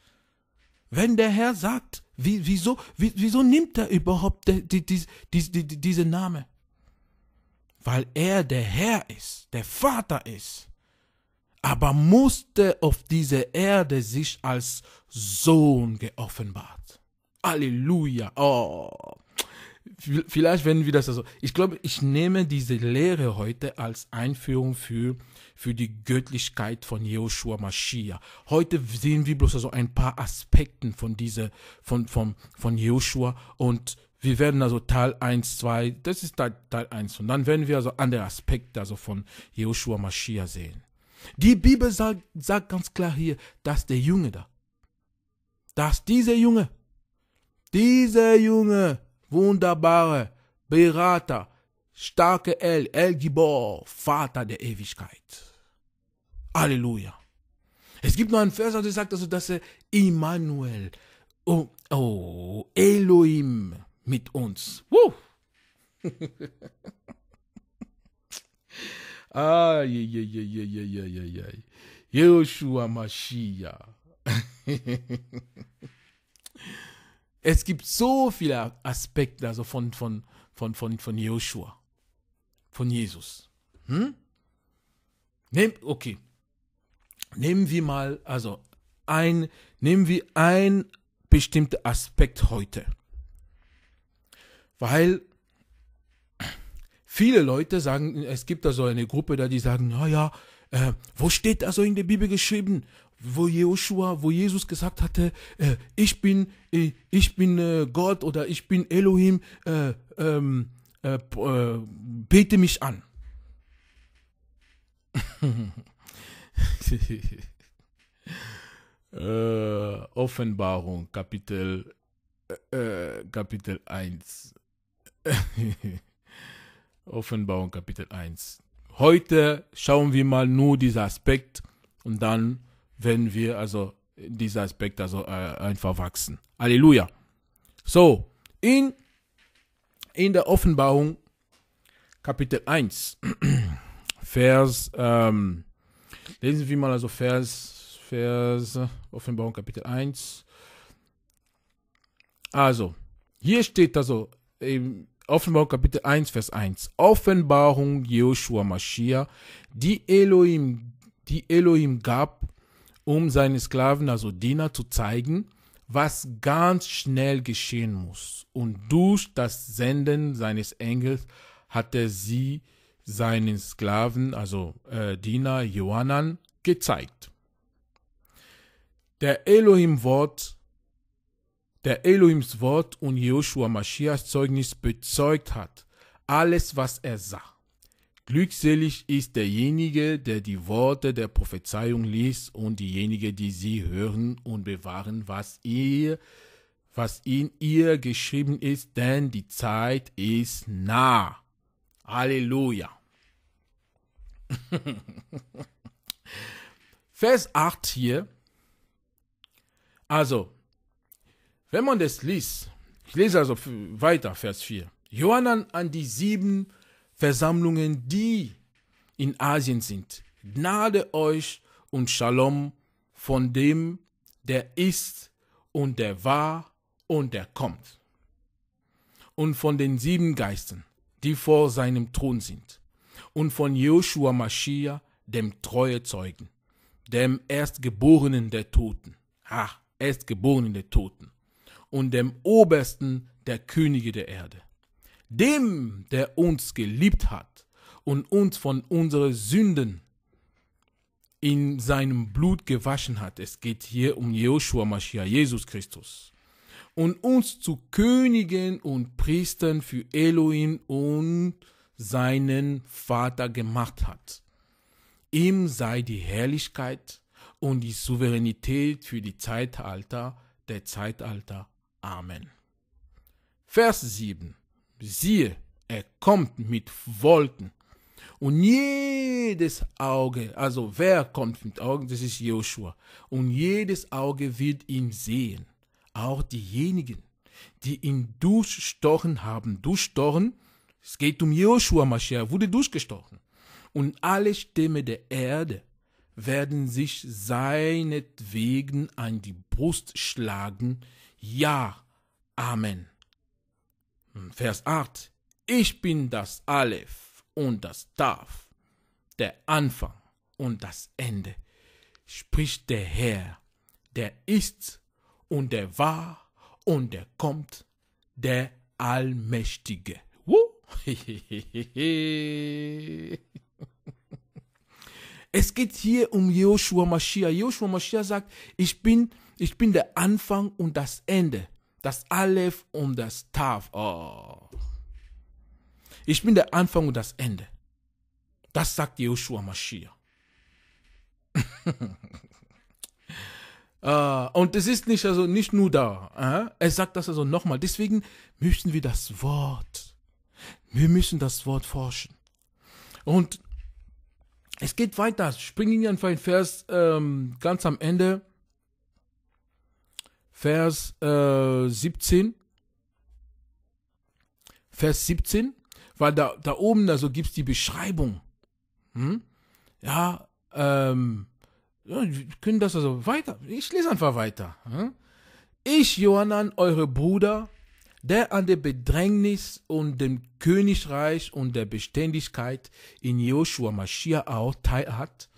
Wenn der Herr sagt, wie, wieso, wie, wieso nimmt er überhaupt die, die, die, die, die, diese Name? Weil er der Herr ist, der Vater ist. Aber musste auf dieser Erde sich als Sohn geoffenbart. Halleluja. Oh. Vielleicht werden wir das also. Ich glaube, ich nehme diese Lehre heute als Einführung für für die Göttlichkeit von Joshua Mashiach. Heute sehen wir bloß also ein paar Aspekte von dieser, von, von, von Joshua und wir werden also Teil 1, 2, das ist Teil, Teil 1 und dann werden wir also andere Aspekte also von Joshua Mashiach sehen. Die Bibel sagt, sagt ganz klar hier, dass der Junge da, dass dieser Junge, dieser Junge, wunderbare Berater, starke El, El Gibor, Vater der Ewigkeit. Halleluja. Es gibt noch einen Vers, der sagt also, dass er Immanuel, oh, oh, Elohim mit uns. Woo. ah, je, je, je, je, je, je, je, je. Joshua Mashiach. *laughs* es gibt so viele Aspekte also von, von, von, von, von Joshua, von Jesus. Hm? Nehmt, okay. Nehmen wir mal, also ein, nehmen wir ein bestimmter Aspekt heute. Weil viele Leute sagen, es gibt da so eine Gruppe da, die sagen, naja, äh, wo steht also in der Bibel geschrieben, wo Joshua, wo Jesus gesagt hatte, äh, ich bin, äh, ich bin äh, Gott oder ich bin Elohim, äh, ähm, äh, bete mich an. *laughs* äh, Offenbarung, Kapitel, äh, Kapitel 1. *laughs* Offenbarung, Kapitel 1. Heute schauen wir mal nur diesen Aspekt und dann werden wir also dieser Aspekt also äh, einfach wachsen. Halleluja. So, in, in der Offenbarung, Kapitel 1, *clears throat* Vers ähm, Lesen wir mal also Vers, Vers, Offenbarung Kapitel 1. Also, hier steht also, Offenbarung Kapitel 1, Vers 1. Offenbarung Joshua Mashiach, die Elohim, die Elohim gab, um seine Sklaven, also Diener, zu zeigen, was ganz schnell geschehen muss. Und durch das Senden seines Engels hat er sie seinen Sklaven, also äh, Diener Johannan, gezeigt. Der Elohim-Wort, der Elohims Wort und Joshua Mashiachs Zeugnis bezeugt hat, alles, was er sah. Glückselig ist derjenige, der die Worte der Prophezeiung liest und diejenige, die sie hören und bewahren, was ihr, was in ihr geschrieben ist, denn die Zeit ist nah. Halleluja. *laughs* Vers 8 hier. Also, wenn man das liest, ich lese also weiter, Vers 4. Johannan an die sieben Versammlungen, die in Asien sind. Gnade euch und Shalom von dem, der ist und der war und der kommt. Und von den sieben Geistern, die vor seinem Thron sind. Und von Joshua Mashiach, dem treue Zeugen, dem Erstgeborenen der Toten. Ha, Erstgeborenen der Toten. Und dem Obersten der Könige der Erde dem, der uns geliebt hat und uns von unseren Sünden in seinem Blut gewaschen hat. Es geht hier um Joshua Mashiach, Jesus Christus. Und uns zu Königen und Priestern für Elohim und seinen Vater gemacht hat. Ihm sei die Herrlichkeit und die Souveränität für die Zeitalter der Zeitalter. Amen. Vers 7 siehe, er kommt mit Wolken. Und jedes Auge, also wer kommt mit Augen, das ist Joshua. Und jedes Auge wird ihn sehen. Auch diejenigen, die ihn durchstochen haben. Durchstochen, es geht um Joshua Mashiach, wurde durchgestochen. Und alle Stämme der Erde werden sich seinetwegen an die Brust schlagen. Ja, Amen. Vers 8. Ich bin das Aleph und das Taf, der Anfang und das Ende, spricht der Herr, der ist und der war und der kommt, der Allmächtige. *laughs* Es geht hier um Joshua Mashiach. Joshua Mashiach sagt, ich bin, ich bin der Anfang und das Ende. Das Aleph und das Tav. Oh. Ich bin der Anfang und das Ende. Das sagt Joshua Mashiach. uh, *laughs* und es ist nicht, also nicht nur da. Uh, er sagt das also nochmal. Deswegen müssen wir das Wort, wir müssen das Wort forschen. Und es geht weiter. Springen wir einfach in Vers ähm, ganz am Ende. Vers äh, 17. Vers 17, weil da, da oben, also gibt es die Beschreibung. Hm? Ja, ähm, ja, können das also weiter. Ich lese einfach weiter. Hm? Ich, Johannan, eure Bruder, der an der Bedrängnis und dem Königreich und der Beständigkeit in Joshua Mashiach auch teil hat,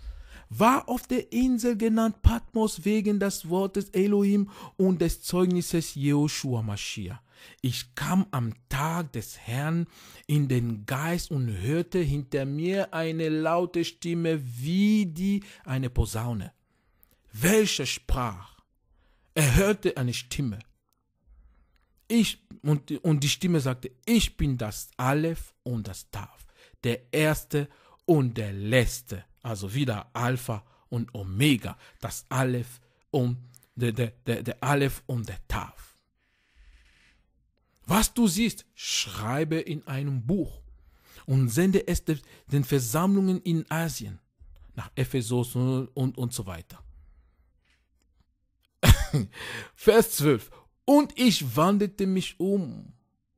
war auf der Insel genannt Patmos wegen des Wortes Elohim und des Zeugnisses Joshua Mashiach. Ich kam am Tag des Herrn in den Geist und hörte hinter mir eine laute Stimme wie die eine Posaune. Welche sprach? Er hörte eine Stimme. Ich, und, und die Stimme sagte, ich bin das Aleph und das Tav, der Erste und der Letzte also wieder Alpha und Omega, das Aleph und der, der, der, der Aleph und der Taf. Was du siehst, schreibe in einem Buch und sende es den Versammlungen in Asien, nach Ephesus und, und, und so weiter. *laughs* Vers 12. Und ich wandelte mich um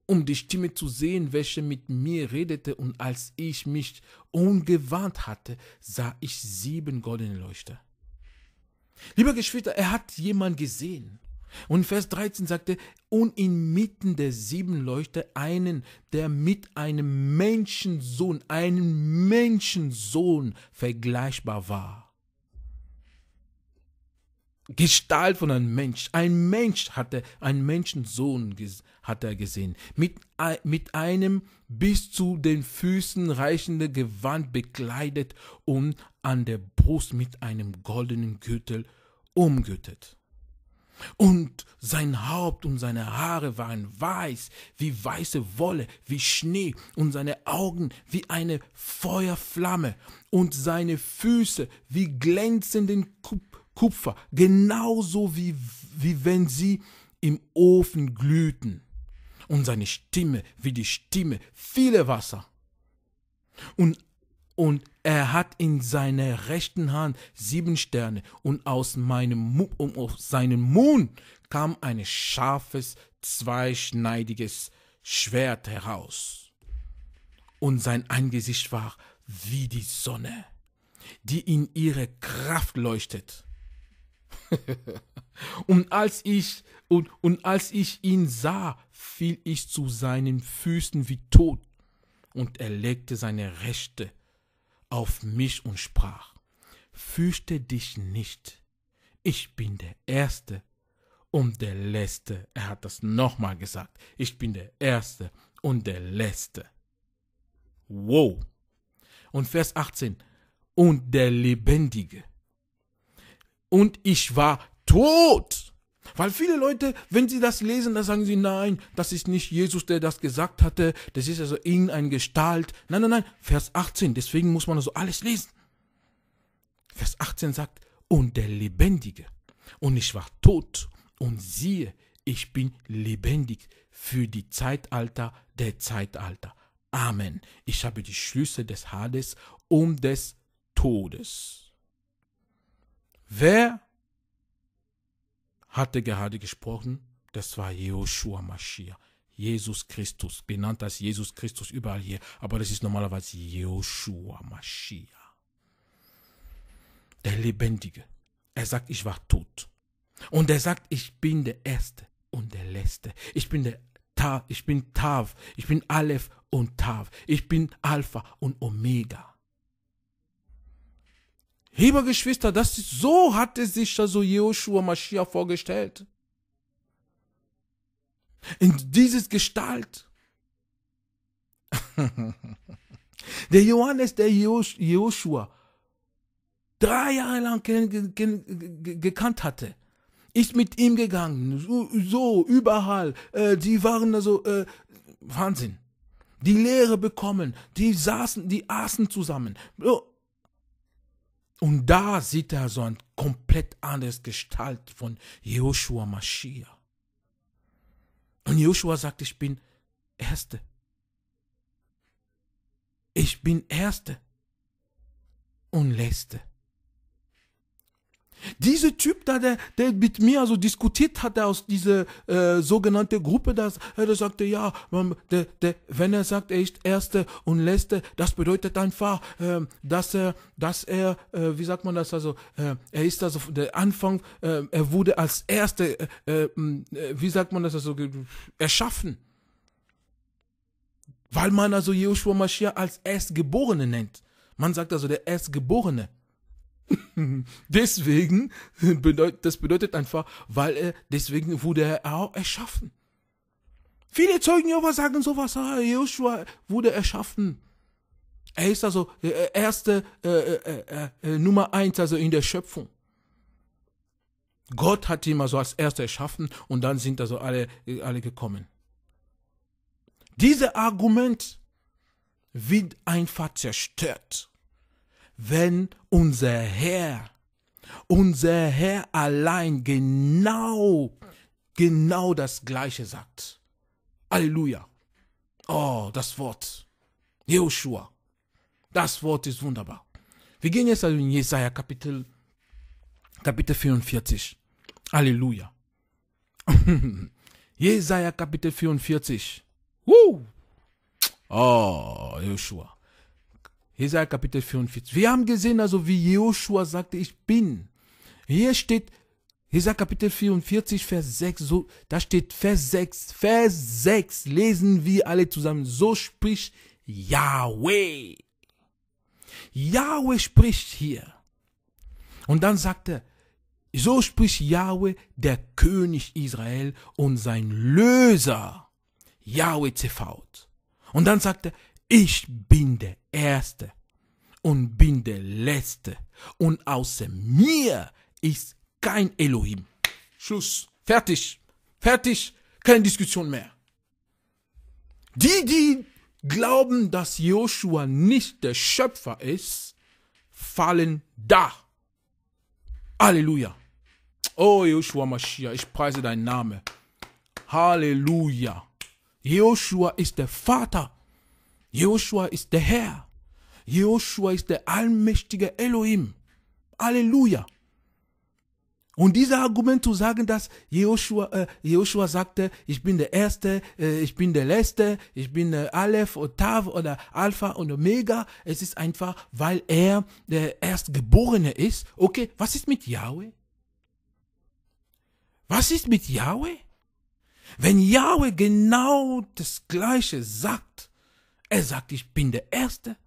um die Stimme zu sehen, welche mit mir redete, und als ich mich umgewandt hatte, sah ich sieben goldene Leuchter. Lieber Geschwister, er hat jemand gesehen. Und Vers 13 sagte, und inmitten der sieben Leuchter einen, der mit einem Menschensohn, einem Menschensohn vergleichbar war. Gestalt von einem Mensch. Ein Mensch hatte, ein Menschensohn hat er gesehen. Mit, mit einem bis zu den Füßen reichenden Gewand bekleidet und an der Brust mit einem goldenen Gürtel umgürtet. Und sein Haupt und seine Haare waren weiß wie weiße Wolle, wie Schnee, und seine Augen wie eine Feuerflamme, und seine Füße wie glänzenden Kupfer, genauso wie, wie wenn sie im Ofen glühten, und seine Stimme wie die Stimme viele Wasser. Und und er hat in seiner rechten Hand sieben Sterne, und aus, meinem, und aus seinem Mund kam ein scharfes, zweischneidiges Schwert heraus. Und sein Angesicht war wie die Sonne, die in ihre Kraft leuchtet. *laughs* und als ich und, und als ich ihn sah, fiel ich zu seinen Füßen wie tot, und er legte seine rechte auf mich und sprach, Fürchte dich nicht, ich bin der Erste und der Letzte. Er hat das nochmal gesagt, ich bin der Erste und der Letzte. Wow. Und Vers 18, und der Lebendige. Und ich war tot weil viele Leute, wenn sie das lesen, dann sagen sie, nein, das ist nicht Jesus, der das gesagt hatte, das ist also irgendeine Gestalt. Nein, nein, nein, Vers 18, deswegen muss man also alles lesen. Vers 18 sagt, und der Lebendige, und ich war tot, und siehe, ich bin lebendig für die Zeitalter der Zeitalter. Amen. Ich habe die Schlüsse des Hades und des Todes. Wer hatte gerade gesprochen, das war Joshua Mashiach. Jesus Christus, benannt als Jesus Christus überall hier, aber das ist normalerweise Joshua Mashiach. Der Lebendige. Er sagt, ich war tot. Und er sagt, ich bin der Erste und der Letzte. Ich bin der Ta, ich bin Tav, ich bin Aleph und Tav. Ich bin Alpha und Omega. Lieber Geschwister, das ist, so hatte sich also Joshua Mashiach vorgestellt. In dieses Gestalt. *laughs* der Johannes, der Joshua drei Jahre lang gekannt hatte, ist mit ihm gegangen, so, so überall. Äh, die waren also äh, Wahnsinn. Die Lehre bekommen, die saßen, die aßen zusammen. Und da sieht er so ein komplett anderes Gestalt von Joshua Mashiach. Und Joshua sagt, ich bin Erste. Ich bin Erste und Letzte. Dieser Typ da, der, der mit mir also diskutiert hat, aus dieser äh, sogenannten Gruppe, das, äh, der sagte, ja, der, der, wenn er sagt, er ist Erste und Letzte, das bedeutet einfach, äh, dass er, dass er, äh, wie sagt man das, also, äh, er ist also der Anfang, äh, er wurde als Erste, äh, äh, wie sagt man das, also, erschaffen. Weil man also Joshua Mashiach als Erstgeborene nennt. Man sagt also der Erstgeborene. *laughs* deswegen, das bedeutet einfach, weil er, deswegen wurde er auch erschaffen. Viele Zeugen Jehovas sagen sowas, ah, Joshua wurde erschaffen. Er ist also äh, erste äh, äh, äh, Nummer eins, also in der Schöpfung. Gott hat ihn also als erster erschaffen und dann sind also alle, alle gekommen. Dieses Argument wird einfach zerstört wenn unser Herr, unser Herr allein genau, genau das Gleiche sagt. Halleluja. Oh, das Wort. Joshua. Das Wort ist wunderbar. Wir gehen jetzt also in Jesaja Kapitel, Kapitel 44. Halleluja. *laughs* Jesaja Kapitel 44. Woo. Oh, Joshua. Jesaja Kapitel 44. Wir haben gesehen, also wie Joshua sagte, ich bin. Hier steht, Jesaja Kapitel 44, Vers 6, so, da steht Vers 6, Vers 6, lesen wir alle zusammen, so spricht Yahweh. Yahweh spricht hier. Und dann sagt er, so spricht Yahweh, der König Israel und sein Löser, Yahweh Zefaut. Und dann sagt er, ich bin der Erste und bin der Letzte und außer mir ist kein Elohim. Schluss. Fertig. Fertig. Keine Diskussion mehr. Die, die glauben, dass Joshua nicht der Schöpfer ist, fallen da. Halleluja. Oh Joshua Mashiach, ich preise deinen Namen. Halleluja. Joshua ist der Vater. Joshua ist der Herr. Joshua ist der allmächtige Elohim. Halleluja. Und diese Argument zu sagen, dass Joshua, äh, Joshua sagte, ich bin der Erste, äh, ich bin der Letzte, ich bin äh, Aleph oder Tav oder Alpha und Omega, es ist einfach, weil er der Erstgeborene ist. Okay, was ist mit Yahweh? Was ist mit Yahweh? Wenn Yahweh genau das Gleiche sagt, er sagt, ich bin der Erste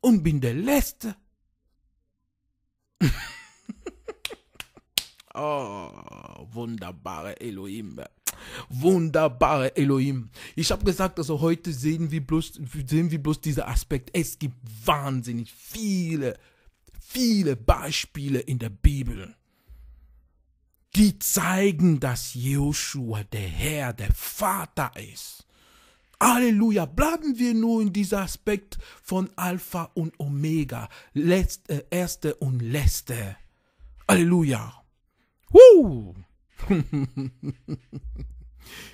und bin der Letzte. *laughs* Oh, wunderbare Elohim. Wunderbare Elohim. Ich habe gesagt, also heute sehen wir, bloß, sehen wir bloß diesen Aspekt. Es gibt wahnsinnig viele, viele Beispiele in der Bibel, die zeigen, dass Joshua der Herr, der Vater ist. Halleluja. Bleiben wir nur in diesem Aspekt von Alpha und Omega, letzte, erste und letzte. Halleluja. Woo! *laughs*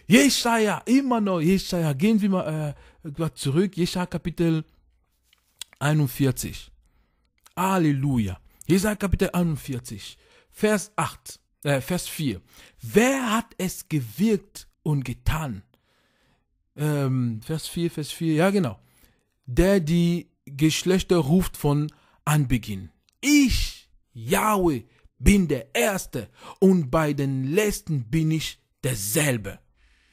Jesaja, immer noch Jesaja. Gehen wir mal äh, zurück. Jesaja Kapitel 41. Halleluja. Jesaja Kapitel 41. Vers 8. Äh, Vers 4. Wer hat es gewirkt und getan? Ähm, Vers 4, Vers 4. Ja, genau. Der die Geschlechter ruft von Anbeginn. Ich, Yahweh, bin der Erste und bei den Letzten bin ich derselbe.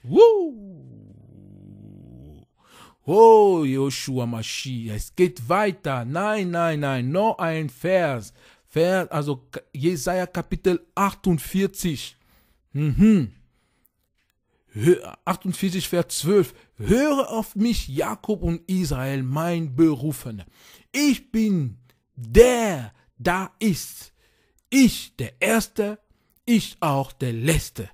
Woo! Oh, Joshua Mashiach, es geht weiter. Nein, nein, nein, noch ein Vers. Vers, also Jesaja Kapitel 48. Mhm. 48, Vers 12. Höre auf mich, Jakob und Israel, mein Berufener. Ich bin der, da ist ich der Erste, ich auch der Letzte.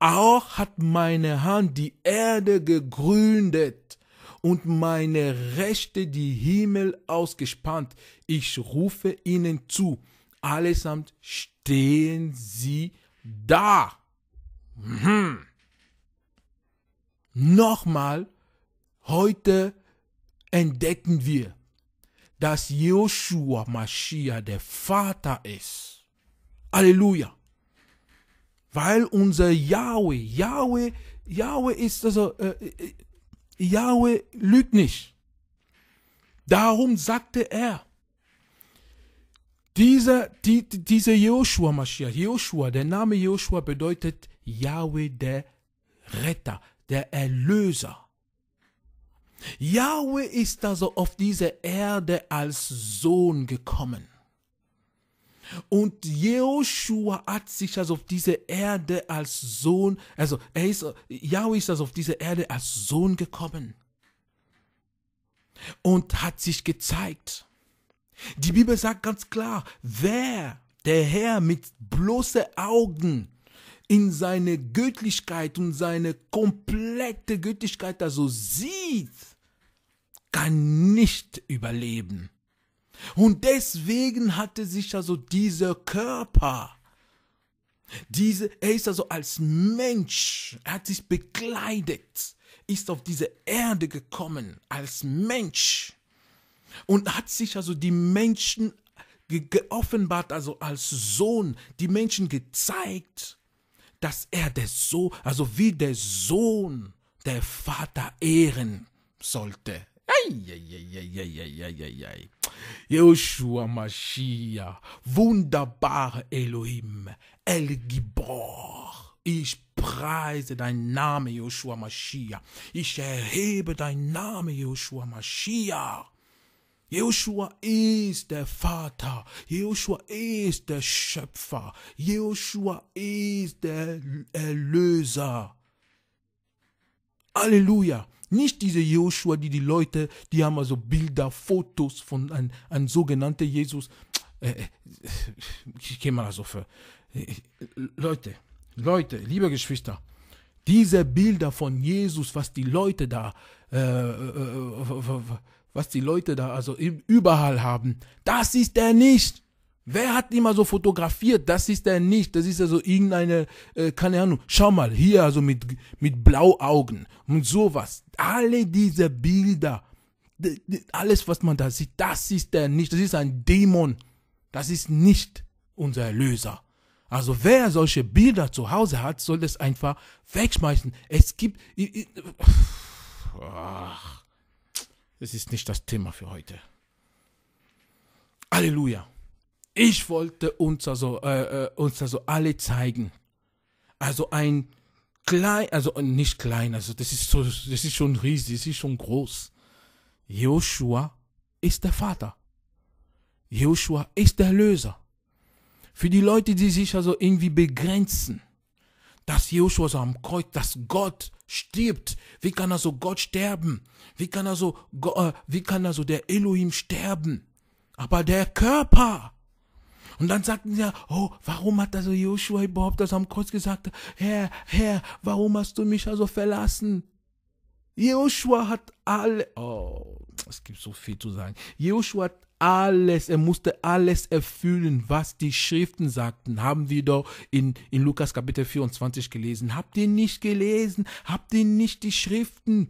Auch hat meine Hand die Erde gegründet und meine Rechte die Himmel ausgespannt. Ich rufe ihnen zu, allesamt stehen sie da. Mhm. Nochmal, heute entdecken wir, dass Joshua Mashiach der Vater ist. Halleluja. Weil unser Yahweh, Yahweh, Yahweh ist also, äh, äh, Yahweh lügt nicht. Darum sagte er, dieser, die, dieser Joshua Mashiach, Joshua, der Name Joshua bedeutet Yahweh der Retter, der Erlöser. Yahweh ist also auf diese Erde als Sohn gekommen. Und Joshua hat sich also auf diese Erde als Sohn, also er ist, Yahweh ist also auf diese Erde als Sohn gekommen und hat sich gezeigt. Die Bibel sagt ganz klar, wer der Herr mit bloßen Augen in seine Göttlichkeit und seine komplette Göttlichkeit also sieht, kann nicht überleben. Und deswegen hatte sich also dieser Körper, diese, er ist also als Mensch, er hat sich bekleidet, ist auf diese Erde gekommen als Mensch und hat sich also die Menschen geoffenbart, also als Sohn, die Menschen gezeigt, dass er der Sohn, also wie der Sohn der Vater ehren sollte Eieieiei. Joshua Mashiach, wunderbarer Elohim, El Gibor. Ich preise dein Name, Joshua Mashiach. Ich erhebe dein Name, Joshua Mashiach. Joshua ist der Vater. Joshua ist der Schöpfer. Joshua ist der Erlöser. Halleluja. Nicht diese Joshua, die die Leute, die haben also Bilder, Fotos von einem, einem sogenannten Jesus. Äh, äh ich gehe mal so für. Äh, Leute, Leute, liebe Geschwister, diese Bilder von Jesus, was die Leute da, äh, äh was die Leute da also überall haben, das ist er nicht. Wer hat immer so fotografiert? Das ist er nicht. Das ist also irgendeine, äh, keine Ahnung. Schau mal, hier also mit, mit Blauaugen und sowas. Alle diese Bilder, alles, was man da sieht, das ist er nicht. Das ist ein Dämon. Das ist nicht unser Erlöser. Also wer solche Bilder zu Hause hat, soll das einfach wegschmeißen. Es gibt... *sighs* Ach, das ist nicht das Thema für heute. Halleluja. Ich wollte uns also, äh, äh, uns also alle zeigen. Also ein klein, also nicht klein, also das ist so, das ist schon riesig, das ist schon groß. Joshua ist der Vater. Joshua ist der Löser. Für die Leute, die sich also irgendwie begrenzen, dass Joshua so am Kreuz, dass Gott stirbt. Wie kann also Gott sterben? Wie kann also, wie kann also der Elohim sterben? Aber der Körper, und dann sagten sie, oh, warum hat also Joshua überhaupt das am Kreuz gesagt? Herr, Herr, warum hast du mich also verlassen? Joshua hat alle, oh, es gibt so viel zu sagen. Joshua hat alles, er musste alles erfüllen, was die Schriften sagten. Haben wir doch in, in Lukas Kapitel 24 gelesen. Habt ihr nicht gelesen? Habt ihr nicht die Schriften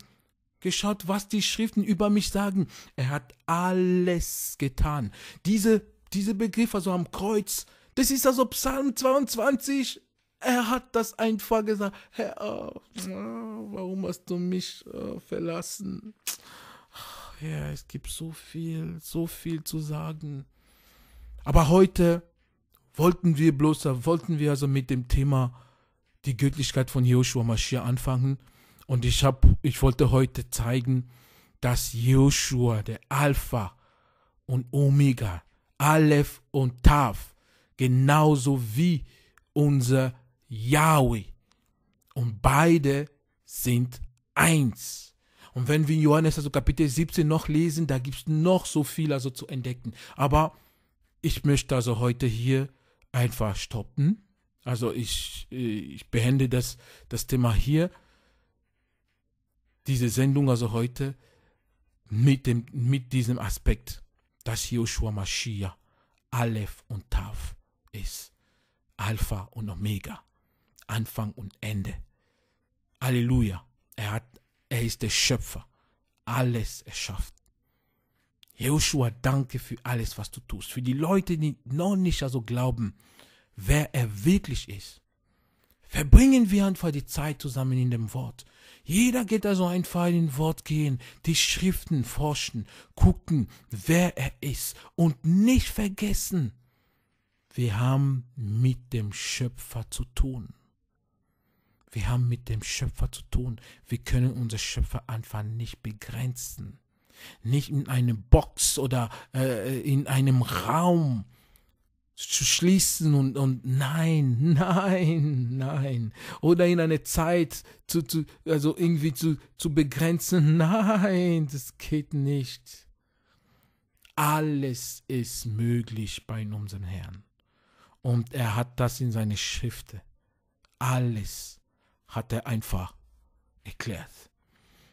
geschaut, was die Schriften über mich sagen? Er hat alles getan. Diese dieser Begriff also am Kreuz, das ist also Psalm 22. Er hat das einfach gesagt. Herr, warum hast du mich oh, verlassen? Ja, es gibt so viel, so viel zu sagen. Aber heute wollten wir bloß, wollten wir also mit dem Thema die Göttlichkeit von Joshua Mashiach anfangen. Und ich habe, ich wollte heute zeigen, dass Joshua, der Alpha und Omega, Aleph und Tav, genauso wie unser Yahweh. Und beide sind eins. Und wenn wir Johannes also Kapitel 17 noch lesen, da gibt es noch so viel also zu entdecken. Aber ich möchte also heute hier einfach stoppen. Also ich, ich beende das, das Thema hier. Diese Sendung also heute mit, dem, mit diesem Aspekt dass Joshua Mashiach Aleph und Tav ist. Alpha und Omega. Anfang und Ende. Halleluja. Er, hat, er ist der Schöpfer. Alles erschafft. Joshua, danke für alles, was du tust. Für die Leute, die noch nicht also glauben, wer er wirklich ist. Verbringen wir einfach die Zeit zusammen in dem Wort. Jeder geht also einfach in den Wort gehen, die Schriften forschen, gucken, wer er ist und nicht vergessen, wir haben mit dem Schöpfer zu tun. Wir haben mit dem Schöpfer zu tun. Wir können unser Schöpfer einfach nicht begrenzen. Nicht in eine Box oder äh, in einem Raum zu schließen und, und nein, *laughs* nein, nein. Oder in eine Zeit zu, zu, also irgendwie zu, zu begrenzen. *laughs* Nein, das geht nicht. Alles ist möglich bei unserem Herrn. Und er hat das in seine Schriften. Alles hat er einfach erklärt.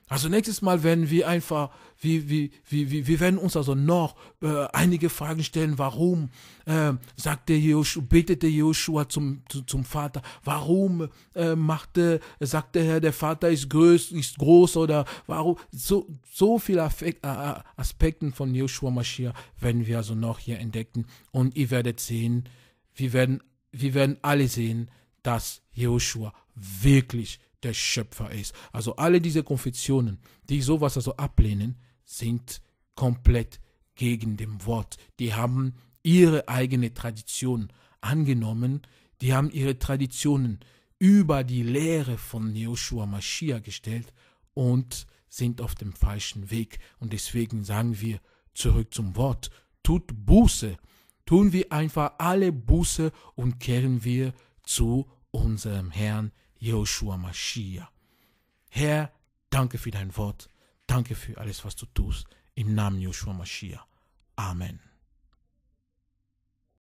Also nächstes Mal werden wir einfach, wie, wie, wie, wir werden uns also noch äh, einige Fragen stellen. Warum äh, sagte Joshua, betete Joshua zum, zu, zum Vater? Warum äh, machte, sagte er, der Vater ist groß, ist groß oder warum? So, so viele Affekt, äh, Aspekten von Joshua Mashiach werden wir also noch hier entdecken. Und ihr werdet sehen, wir werden, wir werden alle sehen, dass Joshua wirklich der Schöpfer ist. Also alle diese Konfessionen, die sowas also ablehnen, sind komplett gegen dem Wort. Die haben ihre eigene Tradition angenommen, die haben ihre Traditionen über die Lehre von Joshua Mashiach gestellt und sind auf dem falschen Weg. Und deswegen sagen wir zurück zum Wort, tut Buße, tun wir einfach alle Buße und kehren wir zu unserem Herrn Joshua Mashiach. Herr, danke für dein Wort, danke für alles, was du tust. Im Namen Joshua Mashiach. Amen.